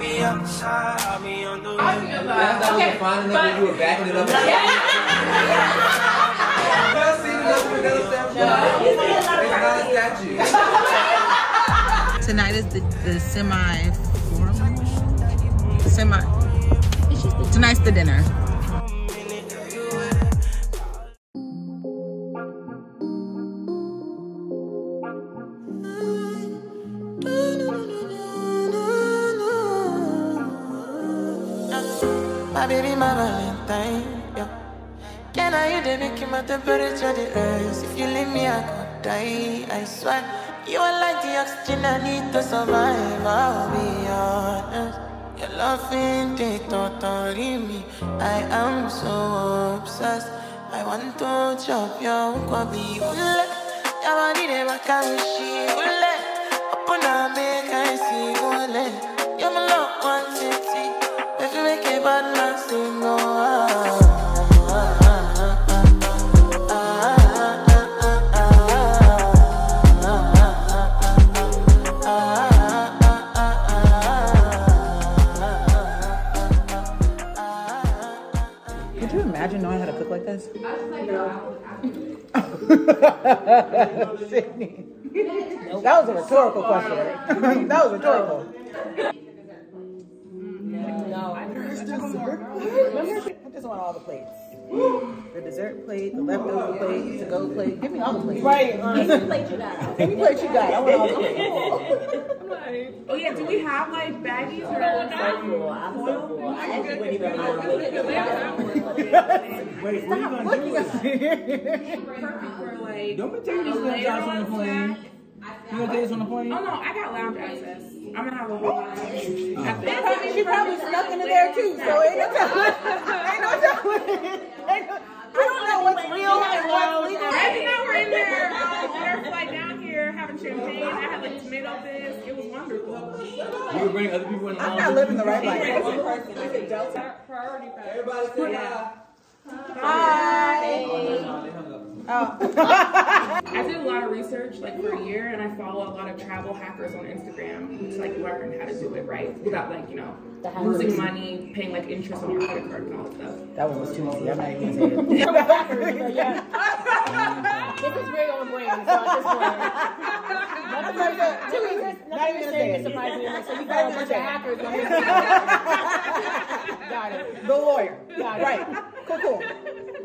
be outside, I'll be on the I way. feel Last time we that. were finding it when you were backing it up. Y'all seen Nelson Mandela statue? It's not a statue. Tonight is the, the semi semi. Tonight's the dinner. My baby, my Valentine, yeah. Can I hear the making my temperature the rise? If you leave me, I could die. I swear, you are like the oxygen I need to survive. I'll be honest. Your loving they totally me. I am so obsessed. I want to chop your kwabi ule. Your body they back and she ule. Open up, make I see ule. Could you imagine knowing how to cook like this? Sydney. That was a rhetorical question. that was rhetorical. Put this on all the plates. The dessert plate, the leftover plate, the go plate. Give me all the plates. Right. Any plate you got. Any plate you got. I want all the plates. Oh yeah, do we have like baggies or Wait, what are you gonna do with it? perfect for like Don't be taking a this later on the plane. You gonna take this on the plane? Oh no, I got lounge access. I'm gonna have a whole lounge. At the- I mean, she probably snuck into there too, so ain't no telling. Ain't no telling. I don't know what's real and what's legal. Right now we're in there, um, air flight down here, having champagne. I had like tomato bisque. It was wonderful. You would bring other people in the I'm not living the right life. Delta Priority pass. Everybody say hi. Hi. Oh. I did a lot of research like for a year and I follow a lot of travel hackers on Instagram to like learn how to do it right without like, you know, losing money, paying like interest on your credit card and all that stuff. That one was too easy. I'm not even gonna say it. This is real on the brain, so I just want Nothing like that. Too easy. Not even gonna say it. somebody doing So we got a bunch of hackers. Got it. The lawyer. Got it. Right. Cool, cool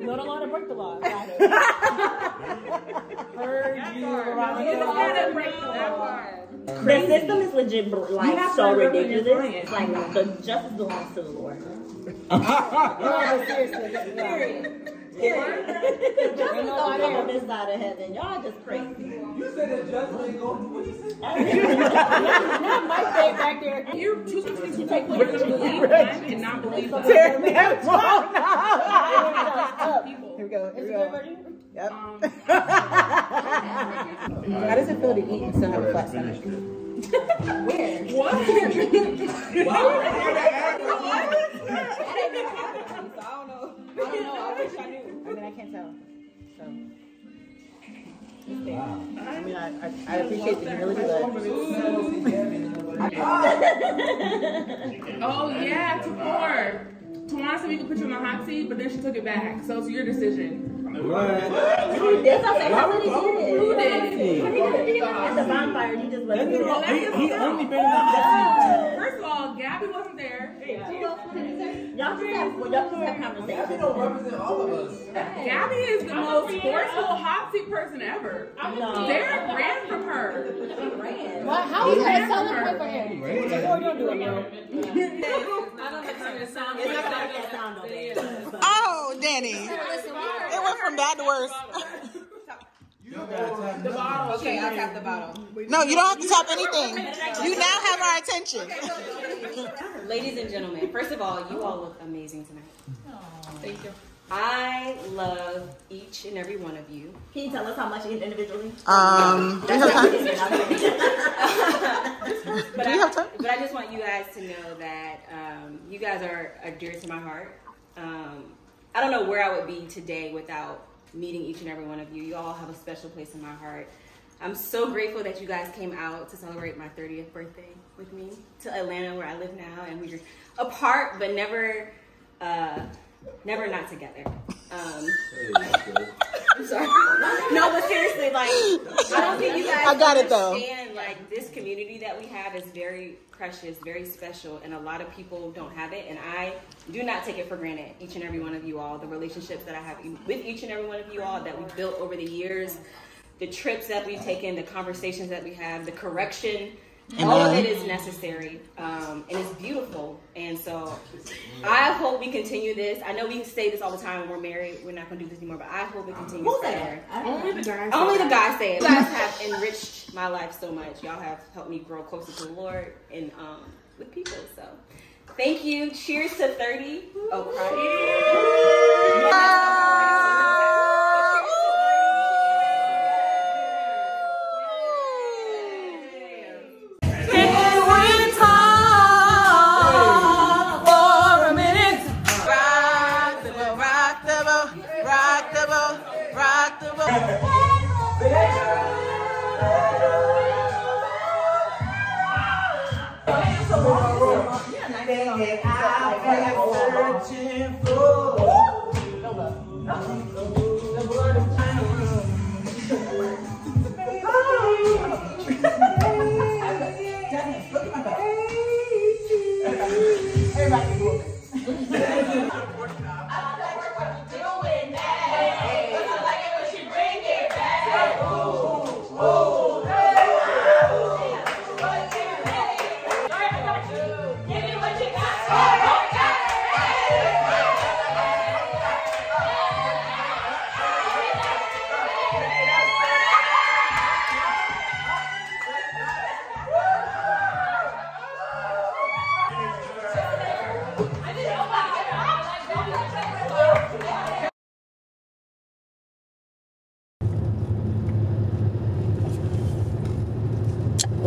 not a lot of break the law. Heard you. You don't break the law. The system is legit like so ridiculous. It's like mm -hmm. the justice belongs to the Lord. no, but seriously, Ain't no people on this side of heaven. Y'all just crazy. You said the justice ain't going to what you said? Not my back there. You're choosing to take what you believe and not believe. Tear that wall Um, How does it feel to eat have a flat stomach? I don't know. I don't know. I wish I knew. I mean, I can't tell. So. I mean, I, appreciate the humility, but oh yeah, Tapor. Tawana said we could put you on the hot seat, but then she took it back. So it's your decision. That's what I'm saying. How did he did Who it? did? At the bonfire, you just let it go. he, he only been in that First of all, Gabby wasn't there. Y'all just have, well, y'all just have Happy conversations. don't represent all of us. Gabby is the most forceful hot seat person ever. No. Derek ran from her. What? How is that a selling point for him? Before you don't do it, bro. It's not like that sound over there. oh, Dani, it went from bad to worse. Okay, I'll tap the bottle. No, you don't have to tap anything. You now have our attention. Ladies and gentlemen, first of all, you all look amazing tonight. Thank you. I love each and every one of you. Can you tell us how much you individually? Um, do you have time? But Do you I, have time? But I just want you guys to know that um, you guys are, are dear to my heart. Um, I don't know where I would be today without meeting each and every one of you. You all have a special place in my heart. I'm so grateful that you guys came out to celebrate my 30th birthday with me to Atlanta, where I live now, and we are apart but never, uh, never not together. Um, I'm sorry. No, but seriously, like I don't think you guys I got it, though. understand. Like this community that we have is very precious, very special, and a lot of people don't have it. And I do not take it for granted. Each and every one of you all, the relationships that I have with each and every one of you all that we've built over the years, the trips that we've taken, the conversations that we have, the correction. All of it is necessary, um, and it's beautiful. And so, I hope we continue this. I know we say this all the time when we're married. We're not going to do this anymore, but I hope we continue forever. Only the guys. Only the guys say it. You guys have enriched my life so much. Y'all have helped me grow closer to the Lord and um, with people. So, thank you. Cheers to 30. Oh, rock the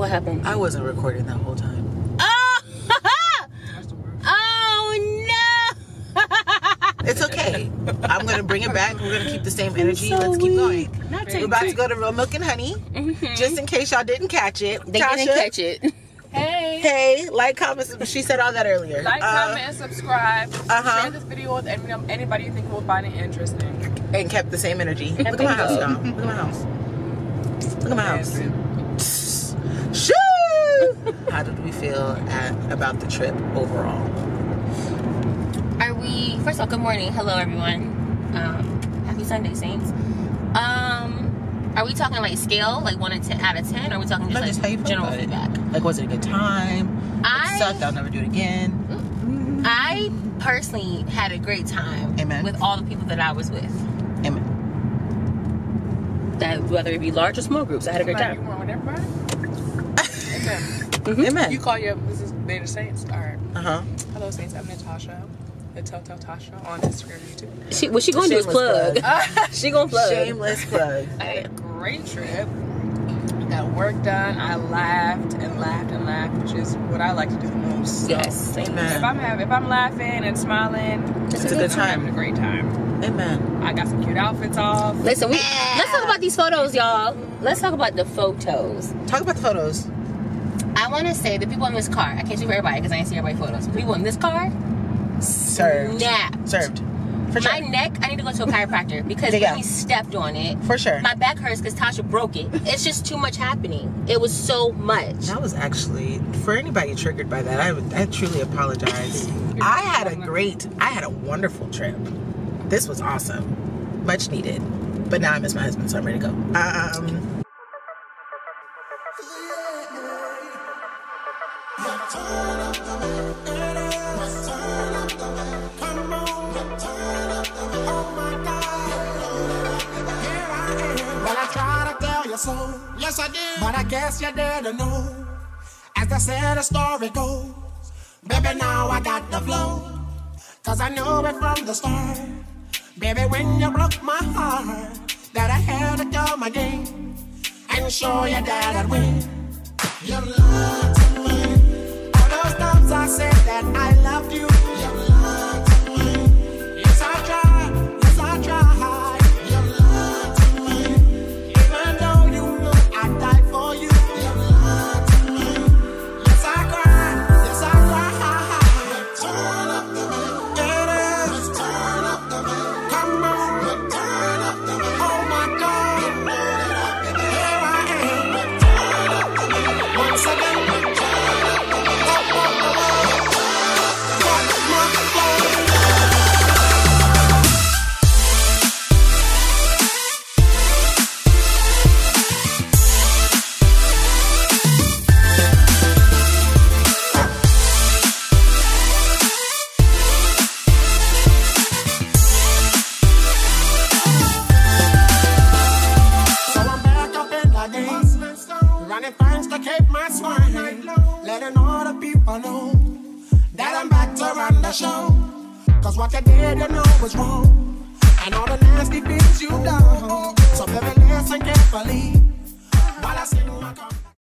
What happened? I wasn't recording that whole time. Oh! oh no! It's okay. I'm gonna bring it back. We're gonna keep the same energy. so Let's keep weak. going. Not We're about to go to Real Milk and Honey. Just in case y'all didn't catch it. They Tasha, didn't catch it. Hey. Hey, like, comment. She said all that earlier. Like, Uh, comment, and subscribe. uh-huh. Share this video with any, anybody you think will find it interesting. and kept the same energy. Look at my house, y'all. Look at my house. Look at my house. Shoo! How did we feel at, about the trip overall? Are we? First of all, good morning. Hello, everyone. Um, happy Sunday, Saints. Um, are we talking like scale, like one to ten out of ten? Or are we talking just No, like just how you feel general about it. feedback? Like, was it a good time? I- it sucked. I'll never do it again. I personally had a great time Amen. with all the people that I was with. Amen. That whether it be large or small groups, I had a great Like, you time. went with everybody? okay. Amen. You call your this is Beta Saints. All right. Uh huh. Hello, Saints. I'm Natasha. The Telltale Tasha on Instagram, YouTube. She, what she gonna do is Shameless plug. she gonna plug. Shameless plug. I had a great trip. Got work done. I laughed and laughed and laughed, which is what I like to do the most. So Yes. If I'm having, if I'm laughing and smiling, It's a good I'm time. having a great time. Amen. I got some cute outfits off. Listen, we let's talk about these photos, y'all. Let's talk about the photos. Talk about the photos. I want to say the people in this car. I can't speak for everybody because I ain't see everybody photos. People in this car, Served. snapped. Served. For sure. My neck, I need to go to a chiropractor because Yeah. Brittney stepped on it. For sure. My back hurts because Tasha broke it. It's just too much happening. It was so much. That was actually for anybody triggered by that. I I truly apologize. I had a great, I had a wonderful trip. This was awesome, much needed. But now I miss my husband, so I'm ready to go. Um, Yes, I did. But I guess you didn't know. As the story goes. Baby, now I got the flow. Cause I knew it from the start. Baby, when you broke my heart, that I had to come again and show you that I'd win. You lied to me. All those times I said that I loved you. Was wrong. And all the nasty things you done. So baby, listen carefully.